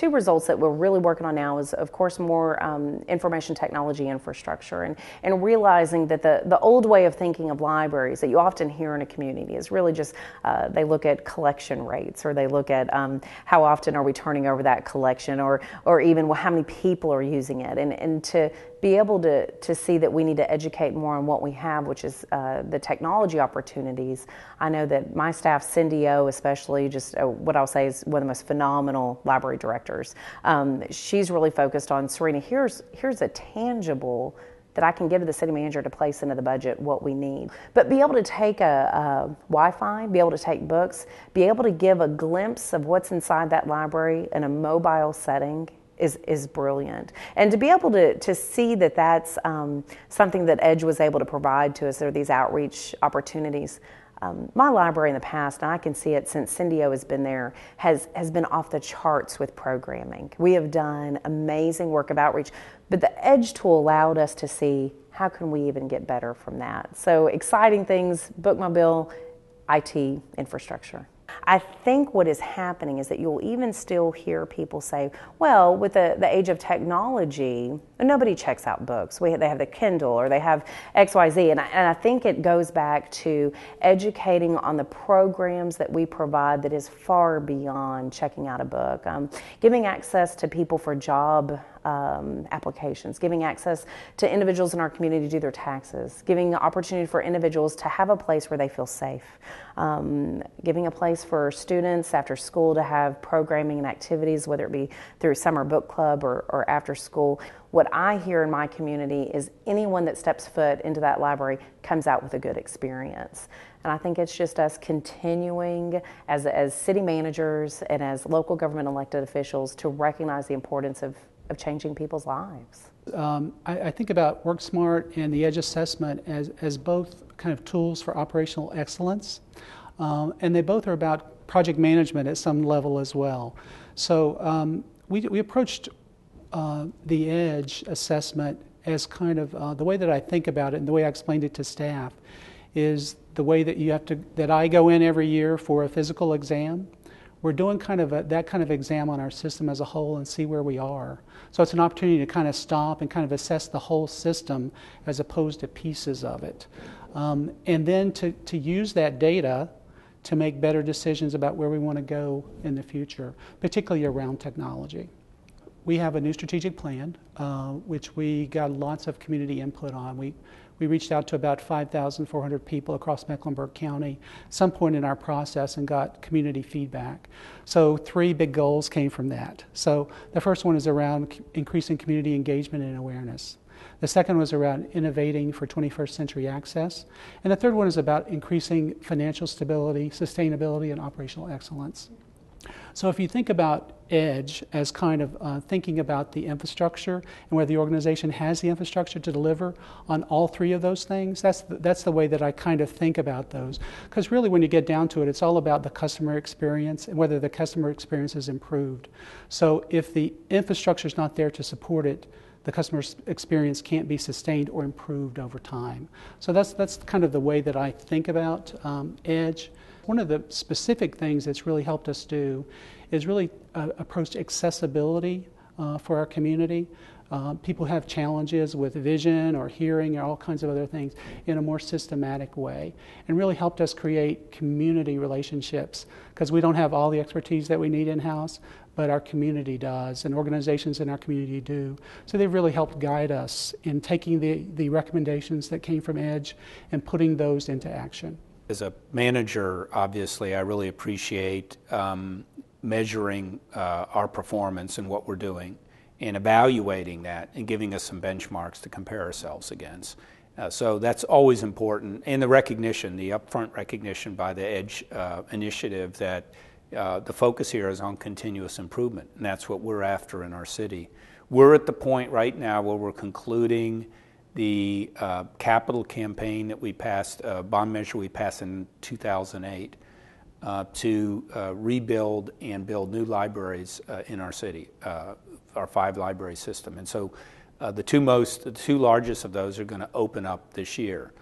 two results that we're really working on now is, of course, more um, information technology infrastructure and, and realizing that the, the old way of thinking of libraries that you often hear in a community is really just uh, they look at collection rates or they look at um, how often are we turning over that collection or, or even well, how many people are using it. And, and to be able to, to see that we need to educate more on what we have, which is uh, the technology opportunities. I know that my staff, Cindy O, especially, just uh, what I'll say is one of the most phenomenal library directors. Um, she's really focused on Serena. Here's here's a tangible that I can give to the city manager to place into the budget what we need. But be able to take a, a Wi-Fi, be able to take books, be able to give a glimpse of what's inside that library in a mobile setting is, is brilliant. And to be able to, to see that that's um, something that Edge was able to provide to us, there are these outreach opportunities. Um, my library in the past, and I can see it since Cindy-O has been there, has, has been off the charts with programming. We have done amazing work of outreach, but the Edge tool allowed us to see how can we even get better from that. So exciting things, bookmobile, IT infrastructure. I think what is happening is that you'll even still hear people say, well, with the, the age of technology, nobody checks out books. We, they have the Kindle or they have XYZ. And I, and I think it goes back to educating on the programs that we provide that is far beyond checking out a book. Um, giving access to people for job um, applications, giving access to individuals in our community to do their taxes, giving the opportunity for individuals to have a place where they feel safe, um, giving a place for students after school to have programming and activities, whether it be through summer book club or, or after school. What I hear in my community is anyone that steps foot into that library comes out with a good experience. And I think it's just us continuing as, as city managers and as local government elected officials to recognize the importance of of changing people's lives. Um, I, I, think about WorkSmart and the Edge assessment as, as both kind of tools for operational excellence, um, and they both are about project management at some level as well. So um, we, we approached uh, the Edge assessment as kind of uh, the way that I think about it and the way I explained it to staff is the way that you have to that I go in every year for a physical exam we're doing kind of a, that kind of exam on our system as a whole and see where we are. So it's an opportunity to kind of stop and kind of assess the whole system as opposed to pieces of it. Um, and then to, to use that data to make better decisions about where we want to go in the future, particularly around technology. We have a new strategic plan, uh, which we got lots of community input on. We, we reached out to about 5,400 people across Mecklenburg County some point in our process and got community feedback. So, three big goals came from that. So, the first one is around increasing community engagement and awareness. The second was around innovating for 21st century access. And the third one is about increasing financial stability, sustainability, and operational excellence. So if you think about Edge as kind of uh, thinking about the infrastructure and whether the organization has the infrastructure to deliver on all three of those things, that's the, that's the way that I kind of think about those. Because really, when you get down to it, it's all about the customer experience and whether the customer experience is improved. So if the infrastructure is not there to support it, the customer experience can't be sustained or improved over time. So that's, that's kind of the way that I think about um, Edge. One of the specific things that's really helped us do is really uh, approach accessibility uh, for our community. Uh, people have challenges with vision or hearing or all kinds of other things in a more systematic way and really helped us create community relationships because we don't have all the expertise that we need in house, but our community does and organizations in our community do. So they've really helped guide us in taking the, the recommendations that came from EDGE and putting those into action. As a manager, obviously, I really appreciate um, measuring uh, our performance and what we're doing and evaluating that and giving us some benchmarks to compare ourselves against. Uh, so that's always important. And the recognition, the upfront recognition by the EDGE uh, initiative that uh, the focus here is on continuous improvement, and that's what we're after in our city. We're at the point right now where we're concluding the uh, capital campaign that we passed, uh, bond measure we passed in 2008, uh, to uh, rebuild and build new libraries uh, in our city, uh, our five library system. And so the two most, the two largest of those are going to open up this year.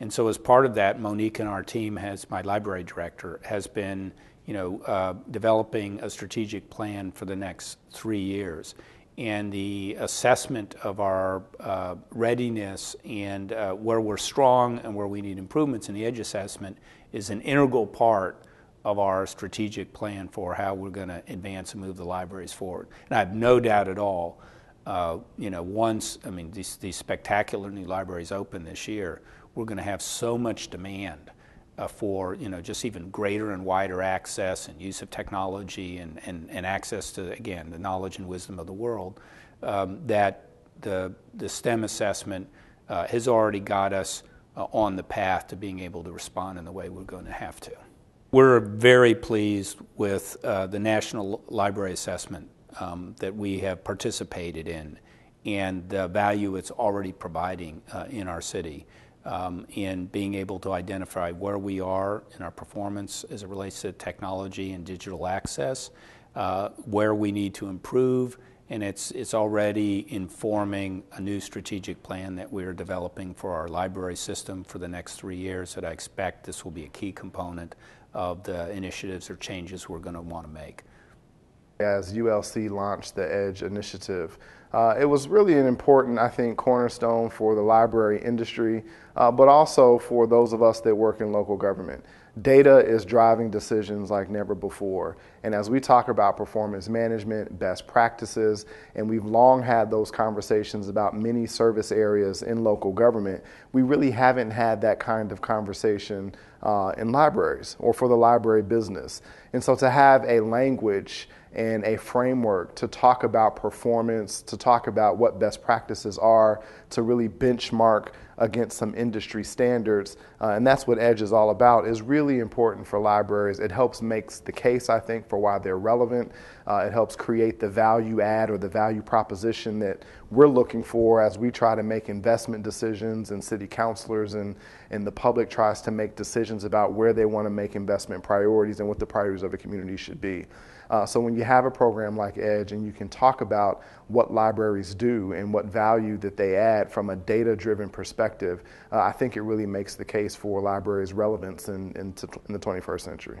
And so as part of that, Monique and our team has, my library director, has been you know, uh, developing a strategic plan for the next three years. And the assessment of our uh, readiness and uh, where we're strong and where we need improvements in the edge assessment is an integral part of our strategic plan for how we're going to advance and move the libraries forward. And I have no doubt at all, uh, you know, once, I mean, these, these spectacular new libraries open this year, we're going to have so much demand uh, for you know just even greater and wider access and use of technology and, and, and access to again the knowledge and wisdom of the world um, that the the STEM assessment uh, has already got us uh, on the path to being able to respond in the way we're going to have to. We're very pleased with uh, the National Library Assessment um, that we have participated in and the value it's already providing uh, in our city um, in being able to identify where we are in our performance as it relates to technology and digital access, uh, where we need to improve, and it's, it's already informing a new strategic plan that we're developing for our library system for the next three years that I expect this will be a key component of the initiatives or changes we're going to want to make. As ULC launched the EDGE initiative, uh, it was really an important, I think, cornerstone for the library industry, uh, but also for those of us that work in local government. Data is driving decisions like never before. And as we talk about performance management, best practices, and we've long had those conversations about many service areas in local government, we really haven't had that kind of conversation uh, in libraries or for the library business. And so to have a language and a framework to talk about performance, to talk about what best practices are, to really benchmark against some industry standards, uh, and that's what EDGE is all about, is really important for libraries. It helps makes the case, I think, for why they're relevant. Uh, it helps create the value add or the value proposition that we're looking for as we try to make investment decisions and city councilors and, and the public tries to make decisions about where they want to make investment priorities and what the priorities of a community should be. Uh, so when you have a program like EDGE and you can talk about what libraries do and what value that they add from a data-driven perspective, uh, I think it really makes the case for libraries' relevance in, in, in the 21st century.